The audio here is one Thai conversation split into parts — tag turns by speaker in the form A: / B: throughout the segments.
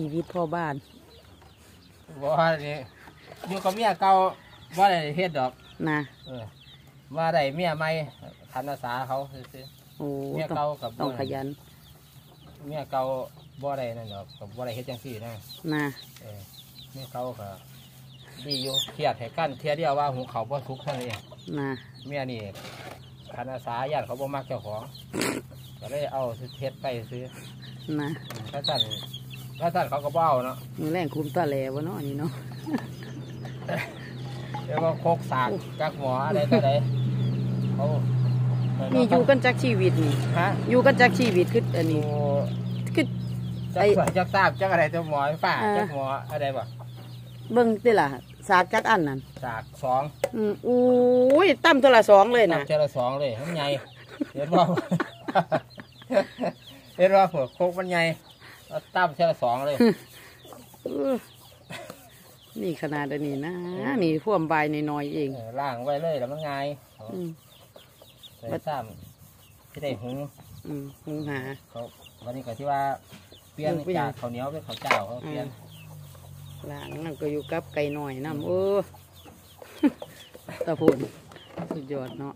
A: ชีวิตพ่อบ้าน
B: ว่านี่อยู่กับเมียเก่าว่าได้เฮ็ดดอก
A: นะ
B: เออว่าได้เมียใหม่ทันอาสาเขาซื่อ
A: โอ้
B: ๆเมีย
A: ต้อง
B: เก่ากับ
A: ต้องขยัน
B: เมียเก่าบ่ได้นั่นดอกกับบ่ได้เฮ็ดจังซี่นะ
A: นะ
B: เออเมียเก่าก็ดีอยู่เครียดให้กันเที่ยเดียวว่าหุงเขาวบ่สุกเท่านั้นเอง
A: นะ
B: เมียนี่ทันอาสาญาติเขาบ่มักเจ้าของก็เลยเอาเฮ็ดไปซื้อ
A: นะ
B: ถ้าสั่น ถ้าสั่นเขาก็บ่เอาเนาะ
A: มือแรงคุมตาแหลวะเนาะอันนี้เนาะ
B: เรียกว่าโคกสากจักหมออะไรต่ออะไรเขา
A: นี่อยู่กันจักชีวิตนี่
B: ฮะ
A: อยู่กันจักชีวิตคืออัน
B: อ
A: นี้
B: ยู่
A: คือ
B: จัก
A: ไอ้
B: สวยจักทราบจักอะไรตัวหมอฝ่า
A: อ่า
B: จักหมออะไรบ่
A: เบิ่งติล่ะสากจักอันนั่น
B: สากสอง
A: อืมอุ้ยตั้มตัวละสองเลย
B: นั
A: นะ
B: บเทอละสองเลยมันใหญ่เห็นว่าเห็นว่าหัวโคกมันใหญ่เอา ตั้มเทอละสองเลย
A: เออนี่ขนาดอันนี้นะนี่พ่วมใบายน้อยๆเอง
B: เออล่างไว้เลยแล้วมันง่าย
A: อืม
B: ใส่ซ้ำที่ได้หุง
A: อืมหุงหา
B: เขาวันนี้ก็ที่ว่าเปลี่ยน
A: เออเปลี่ยน
B: จากข้าวเหนียวเป็นข้าวเจ้าเขาเปลี่ยน
A: หลางนั่นก็อยู่กับไก่หน่อยน้ำเออตะพูนสุดยอดเนาะ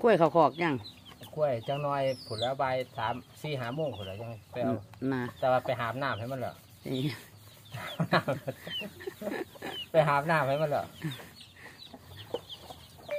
A: กล้วยเขาวขอกยัง
B: กล้วยจังน้อยผุดแล้วใบายสามสี่หาโมงผุดแล้วยังไปเอา
A: นะ
B: แต่ว่าไปหาบน้ำให้มันเหรอ
A: นี่
B: ไปหาบน้ำให้มันเหรอ